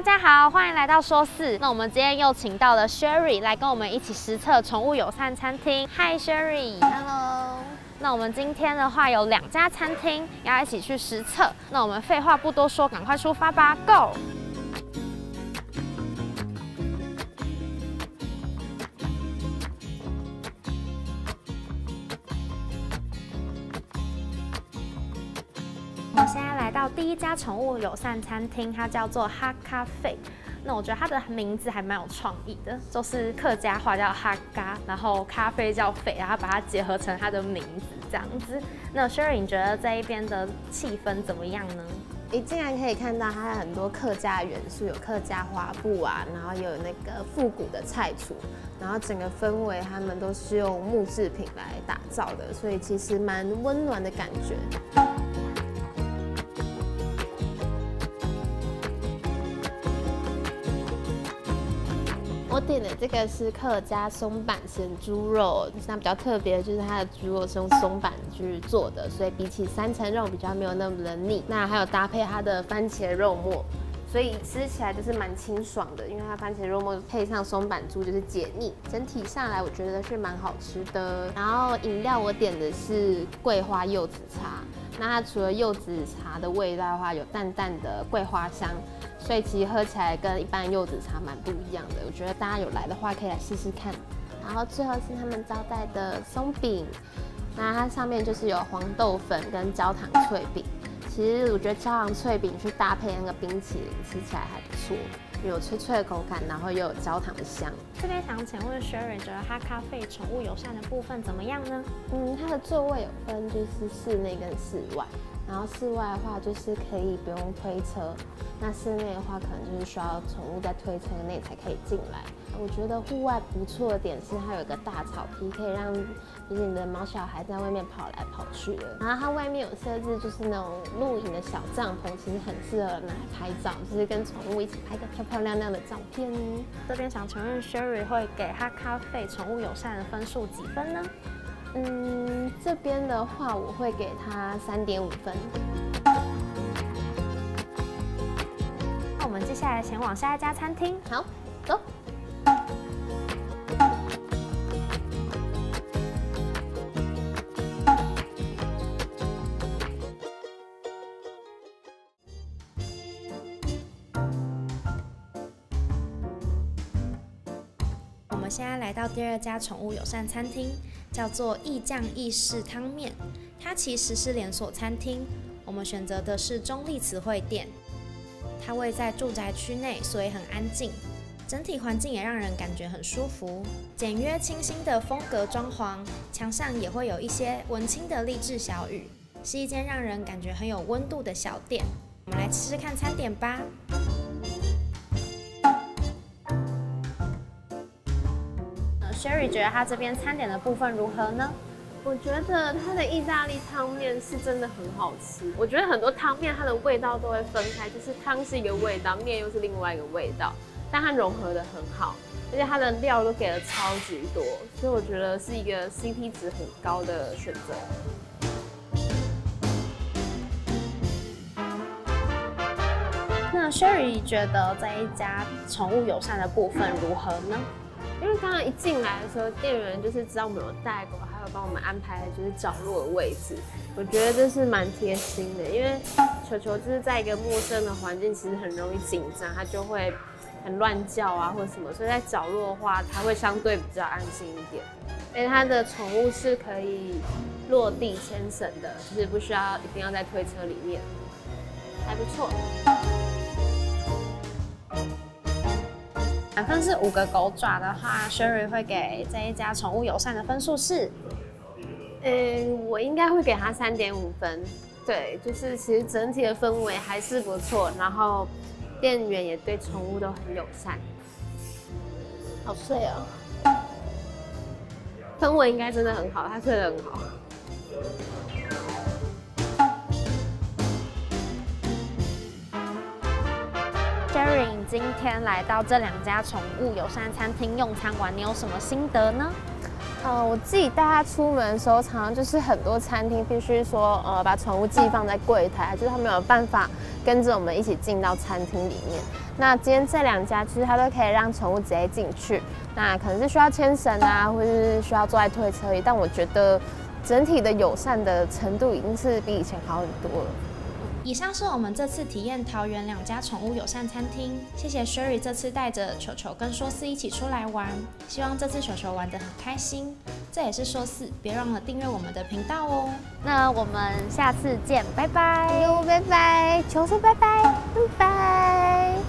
家好，欢迎来到说四。那我们今天又请到了 Sherry 来跟我们一起实测宠物友善餐厅。Hi Sherry。Hello，那我们今天的话有两家餐厅要一起去实测。那我们废话不多说，赶快出发吧，Go！我现在来到第一家宠物友善餐厅，它叫做哈咖啡。那我觉得它的名字还蛮有创意的，就是客家话叫哈咖，然后咖啡叫啡，然后把它结合成它的名字这样子。那 Sherry，你觉得这一边的气氛怎么样呢？你竟然可以看到它有很多客家元素，有客家花布啊，然后有那个复古的菜橱，然后整个氛围他们都是用木制品来打造的，所以其实蛮温暖的感觉。我点的这个是客家松板咸猪肉，那比较特别的就是它的猪肉是用松板去做的，所以比起三层肉比较没有那么的腻。那还有搭配它的番茄肉末，所以吃起来就是蛮清爽的，因为它番茄肉末配上松板猪就是解腻。整体上来我觉得是蛮好吃的。然后饮料我点的是桂花柚子茶，那它除了柚子茶的味道的话，有淡淡的桂花香。所以其实喝起来跟一般柚子茶蛮不一样的，我觉得大家有来的话可以来试试看。然后最后是他们招待的松饼，那它上面就是有黄豆粉跟焦糖脆饼。其实我觉得焦糖脆饼去搭配那个冰淇淋，吃起来还不错，有脆脆的口感，然后又有焦糖的香。这边想请问 Sherry，觉得哈咖啡宠物友善的部分怎么样呢？嗯，它的座位有分就是室内跟室外。然后室外的话就是可以不用推车，那室内的话可能就是需要宠物在推车内才可以进来。我觉得户外不错的点是它有一个大草皮，可以让就是你的毛小孩在外面跑来跑去的。然后它外面有设置就是那种露营的小帐篷，其实很适合拿来拍照，就是跟宠物一起拍个漂漂亮亮的照片。这边想请问 Sherry 会给哈咖啡宠物友善的分数几分呢？嗯，这边的话我会给它三点五分。那我们接下来前往下一家餐厅。好，走。现在来到第二家宠物友善餐厅，叫做意酱意式汤面。它其实是连锁餐厅，我们选择的是中立词汇店。它位在住宅区内，所以很安静，整体环境也让人感觉很舒服。简约清新的风格装潢，墙上也会有一些文青的励志小语，是一间让人感觉很有温度的小店。我们来吃吃看餐点吧。Sherry 觉得它这边餐点的部分如何呢？我觉得它的意大利汤面是真的很好吃。我觉得很多汤面它的味道都会分开，就是汤是一个味道，面又是另外一个味道，但它融合的很好，而且它的料都给了超级多，所以我觉得是一个 CP 值很高的选择。那 Sherry 觉得这一家宠物友善的部分如何呢？因为刚刚一进来的时候，店员就是知道我们有带狗，还有帮我们安排就是角落的位置，我觉得这是蛮贴心的。因为球球就是在一个陌生的环境，其实很容易紧张，它就会很乱叫啊或者什么，所以在角落的话，它会相对比较安心一点。而且它的宠物是可以落地牵绳的，就是不需要一定要在推车里面，还不错。满分是五个狗爪的话，Sherry 会给这一家宠物友善的分数是，嗯，我应该会给他三点五分。对，就是其实整体的氛围还是不错，然后店员也对宠物都很友善。好睡哦，氛围应该真的很好，他睡得很好。今天来到这两家宠物友善餐厅用餐完，你有什么心得呢？呃，我自己带它出门的时候，常常就是很多餐厅必须说，呃，把宠物寄放在柜台，就是它没有办法跟着我们一起进到餐厅里面。那今天这两家其实它都可以让宠物直接进去，那可能是需要牵绳啊，或者是需要坐在推车里，但我觉得整体的友善的程度已经是比以前好很多了。以上是我们这次体验桃园两家宠物友善餐厅，谢谢 Sherry 这次带着球球跟说四一起出来玩，希望这次球球玩得很开心。这也是说四，别忘了订阅我们的频道哦。那我们下次见，拜拜。哟，拜拜，球叔拜拜，拜拜。